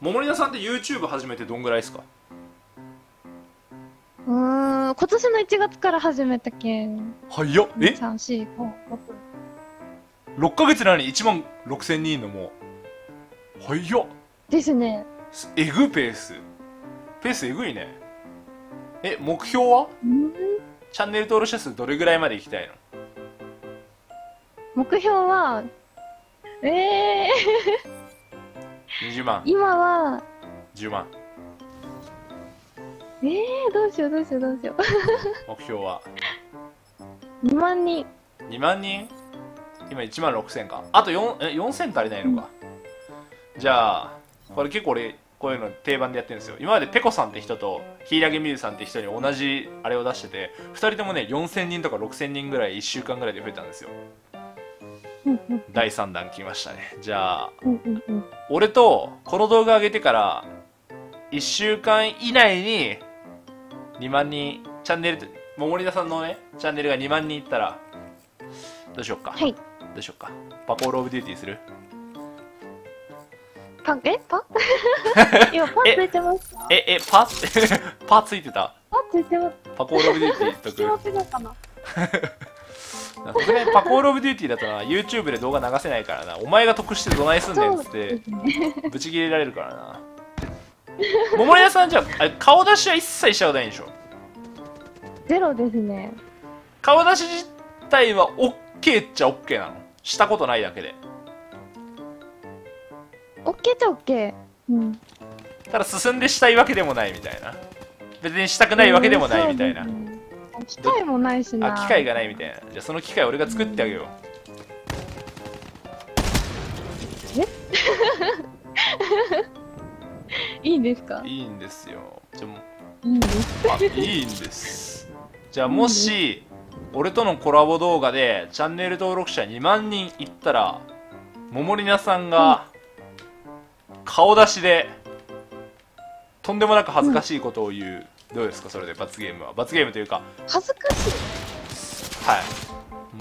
桃里奈さんって YouTube 始めてどんぐらいですか？うーん、今年の1月から始めたけん。早っ。え？3、4、5、6。6ヶ月なのに1万6000人のもう。早っ。ですね。えぐペース。ペースえぐいね。え目標は？うん？チャンネル登録者数どれぐらいまで行きたいの？目標は、ええ20万。ー、今は、10万。ええー、どうしようどうしようどうしよ目標は？う。2万人。2万人？今1万6000か。あと4え4000足りないのか、じゃあこれ結構俺こういうの定番でやってるんですよ。今までペコさんって人とヒイラギミユさんって人に同じあれを出してて2人ともね4000人とか6000人ぐらい1週間ぐらいで増えたんですよ。うんうん第3弾来ましたね。じゃあ。俺とこの動画上げてから1週間以内に2万人チャンネル桃里奈さんのねチャンネルが2万人いったらどうしよっか、はい。どうしよっか？パコールオブデューティーする？パン、え？パ 今パンついてますか？ええパ パついてた？パンついてます。パコールオブデューティーと気持くちいいのかなさすがにパコールオブデューティーだとな YouTube で動画流せないからなお前が得してどないすんねんっつって。ブチ切れられるからな桃屋さんじゃああ顔出しは一切したことないんでしょ？ゼロですね。顔出し自体は OK っちゃ OK なの？したことないだけでオッケーじゃオッケー。うん。ただ進んでしたいわけでもないみたいな別にしたくないわけでもないみたいな、機会もないしな。あ機会がないみたいな。じゃあその機会俺が作ってあげよう。いいんですか？いいんですよ。じゃあもう。いいんです。あいいんです。じゃあもし俺とのコラボ動画でチャンネル登録者2万人いったら桃里奈さんが顔出しでとんでもなく恥ずかしいことを言う、どうですかそれで罰ゲームは。罰ゲームというか。恥ずかしい。はい。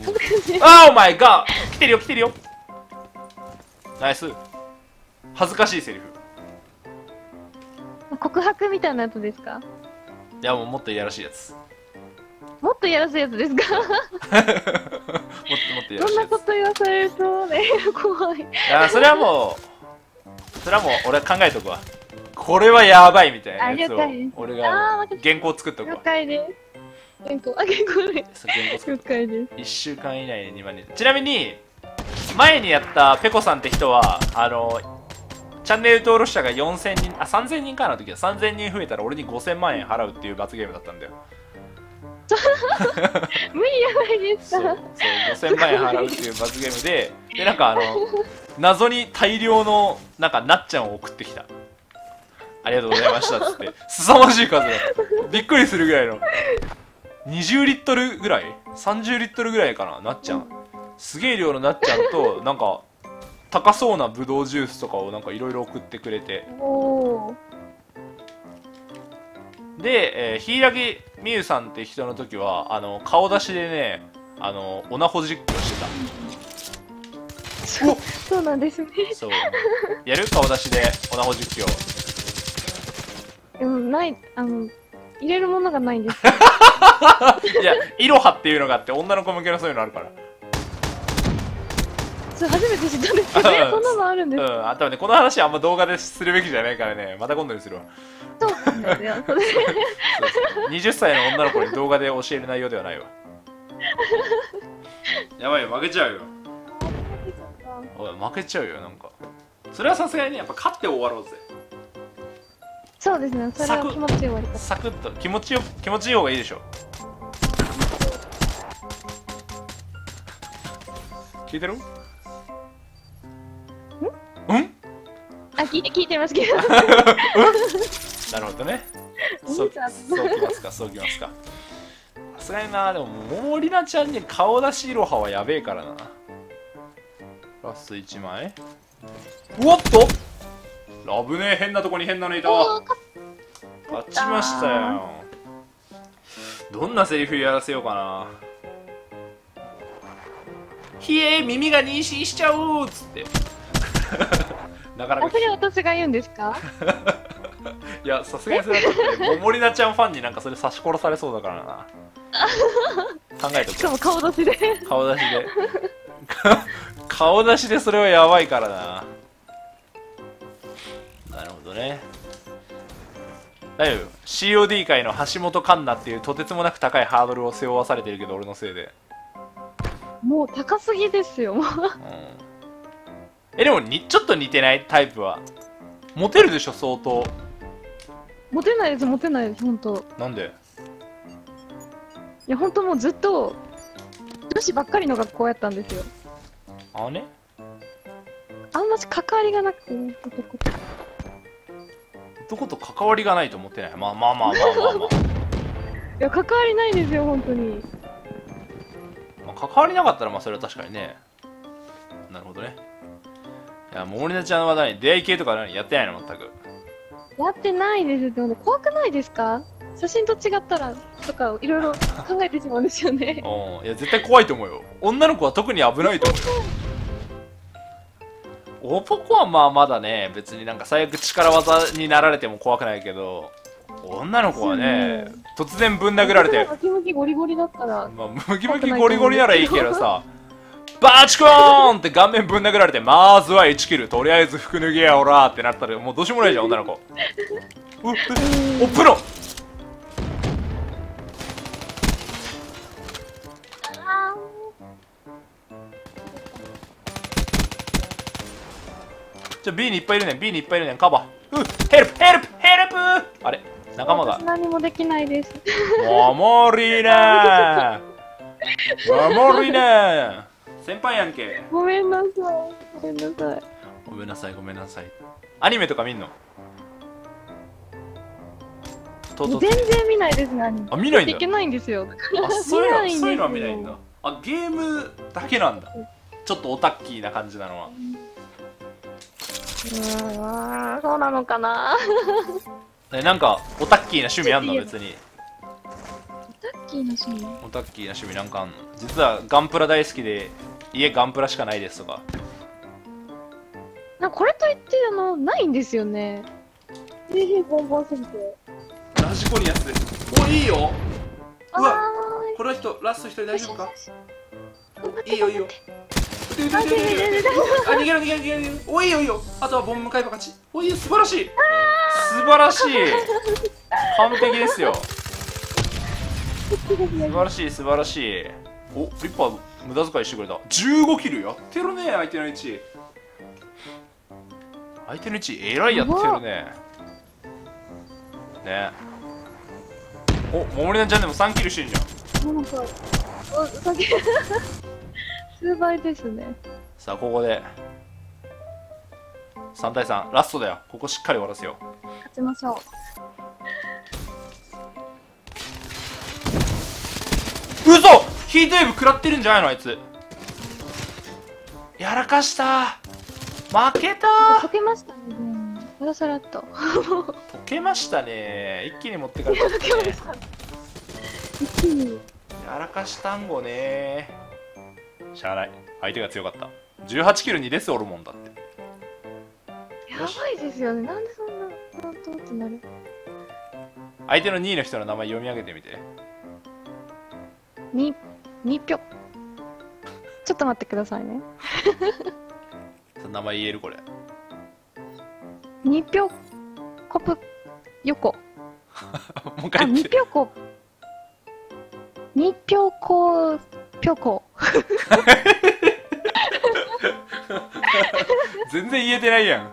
恥ずかしい。あーお前が来てるよ来てるよ。ナイス。恥ずかしいセリフ。告白みたいなやつですか？いやもうもっといやらしいやつ。もっとやらせるやつですか？もっともっといやらしいやつ。そんなこと言わされるとね、怖い。いやそれはもうそれはもう俺は考えとくわこれはやばいみたいなやつを俺が原稿作っとく了わ解です。原稿、あ、原稿でそう原稿了解です。1週間以内に2万人ちなみに前にやったペコさんって人はあのチャンネル登録者が4000人あ3000人かな時は。3000人増えたら俺に5000万円払うっていう罰ゲームだったんだよ。無理やないですそうかそう5000万円払うっていう罰ゲームででなんかあの謎に大量のなんかなっちゃんを送ってきたありがとうございましたっつって凄まじい数だったびっくりするぐらいの20リットルぐらい？30リットルぐらいかななっちゃんすげえ量のなっちゃんとなんか高そうなブドウジュースとかをなんかいろいろ送ってくれて。で、えー、柊美優さんって人の時はあの顔出しでねあのオナホ実況してたそうなんですね。そう。やる？顔出しで、オナホ実況。でも、ない、あの、入れるものがないんです。いや、イロハっていうのがあって、女の子向けのそういうのあるから。それ初めて知ったんですけど、え、そんなのあるんですうん、あとはね、この話あんま動画でするべきじゃないからね、また今度にするわ。そうなんですよ。それそうそう20歳の女の子に動画で教える内容ではないわ。やばいよ、負けちゃうよ。おい、負けちゃうよ、なんか。それはさすがにね、やっぱ勝って終わろうぜ。そうですね。それは気持ちいい終わり方。サクッと、気持ちよ、気持ちいい方がいいでしょ。聞いてる？ん？うん？あ、聞いて、聞いてますけど。なるほどね。そう、そうきますか、そうきますか。さすがにな、でも、もうりなちゃんに顔出しいろははやべえからな。ラスト1枚。うわっと危ねえ、変なとこに変なのいた勝ちましたよ。どんなセリフやらせようかな。ひえ、耳が妊娠しちゃうっつって。なかなかあ、それ私が言うんですか？いやさすがにそれはももりなちゃんファンになんかそれ刺し殺されそうだからな考えとくしかも顔出しで。顔出しで 顔出しでそれはやばいからなね。大丈夫。COD 界の橋本環奈っていうとてつもなく高いハードルを背負わされてるけど俺のせいで、もう高すぎですよ。もううん、えでもにちょっと似てない？タイプは。モテるでしょ相当。モテないです、モテないです、本当。なんで？いや、本当もうずっと、女子ばっかりの学校やったんですよ。あねあんまし関わりがなくて、男と男と関わりがないと思ってない？まあまあまあまあまあ。まあ いや、関わりないんですよ、本当に。まあ、関わりなかったらまあそれは確かにね。なるほどね。いやもりなちゃんは何？出会い系とか何？やってないの？全く。やってないです。でも怖くないですか？写真と違ったら、とか、いろいろ考えてしまうんですよね。うんいや絶対怖いと思うよ。女の子は特に危ないと思うよ 男はまあまだね別になんか最悪力技になられても怖くないけど女の子はね突然ぶん殴られてムキムキゴリゴリだったら、まあ、ムキムキゴリゴリならいいけどさ、バチコーンって顔面ぶん殴られて、まずは1キル、とりあえず服脱げやおらーってなったら、もうどうしようもないじゃん、女の子。うっお、プロちょ、B にいっぱいいるねん、B にいっぱいいるねん、カバー。うヘルプヘルプヘルプあれ仲間が私。何もできないです。ももりな ももりな先輩やんけごめんなさい。ごめんなさい。ごめんなさいごめんなさいアニメとか見んの？全然見ないですね、アニメ。あ見ないんだいけないんですよ。あそういうのそういうのは見ないんだあゲームだけなんだちょっとオタッキーな感じなのはうーん、そうなのかな。えなんかオタッキーな趣味あんの？別に。タッキーなシーン。オタッキーな趣味なんかあんの？実はガンプラ大好きで家ガンプラしかないですとか。なんかこれといって、あの、ないんですよね。平々ボンボンすぎて。ラジコニアスおいいよ。うわあこの人ラスト一人大丈夫か？ーいいよいいよあ逃げろ逃げろ逃げろ逃げろおいよいよあとはボン向かえば勝ちおいよ素晴らしい素晴らしい完璧ですよ素晴らしい素晴らしいおリッパー無駄遣いしてくれた15キルやってるね相手の位置相手の位置えらいやってるねねおももりなちゃんでも3キルしてんじゃんなんか、お、さっき、数倍ですね。さあここで。3対3ラストだよ。ここしっかり終わらせよう。勝ちましょう。嘘！ヒートウェーブ食らってるんじゃないの？あいつ。やらかした。負けた。溶けましたね、さらさらっと。溶けましたね。一気に持ってかれちゃったね。一気に。やらかしたんごねしゃあない相手が強かった18キル2ですおるもんだってやばいですよね。なんでそんな、なんとってなる相手の2位の人の名前読み上げてみてに、にぴょ。ちょっと待ってくださいね。名前言えるこれにぴょ、こぷ、よこ。もう一回あ、言ってにぴょこ。にぴょこ、ぴょこ。全然言えてないやん。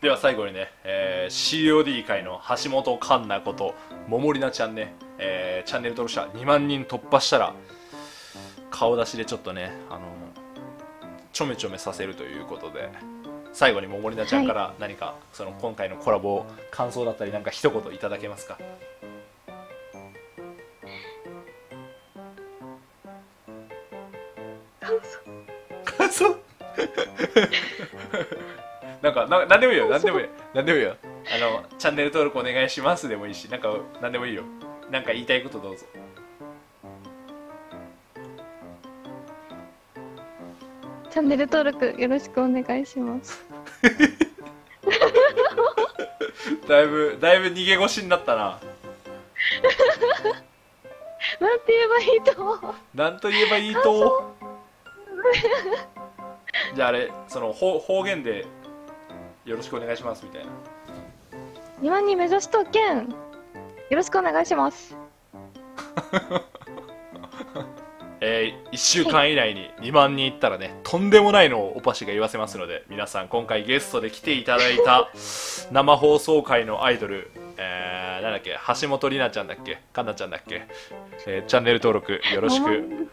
では最後にね、えー COD 界の橋本環奈こと桃りなちゃんね、えーチャンネル登録者2万人突破したら顔出しでちょっとねあのちょめちょめさせるということで最後に桃りなちゃんから何か、その今回のコラボ感想だったりなんか一言いただけますか？感想なんかななんでもいいよ。なんでもいい。よなんでもいいよ。あのチャンネル登録お願いしますでもいいし。なんかなんでもいいよ。なんか言いたいことどうぞ。チャンネル登録よろしくお願いします。だいぶだいぶ逃げ腰になったな。なんて言えばいいとなんと言えばいいと じゃああれその方方言でよろしくお願いしますみたいな2万人目指しとけんよろしくお願いします。えー、1週間以内に2万人いったらねとんでもないのをおぱしが言わせますので皆さん今回ゲストで来ていただいた生放送界のアイドルっけ？橋本里奈ちゃんだっけ？かなちゃんだっけ、えーチャンネル登録よろしく。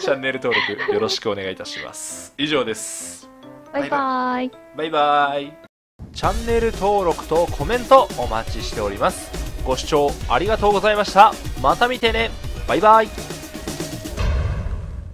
チャンネル登録よろしくお願いいたします。以上です。バイバイ。バイバイ。チャンネル登録とコメントお待ちしております。ご視聴ありがとうございました。また見てね。バイバイ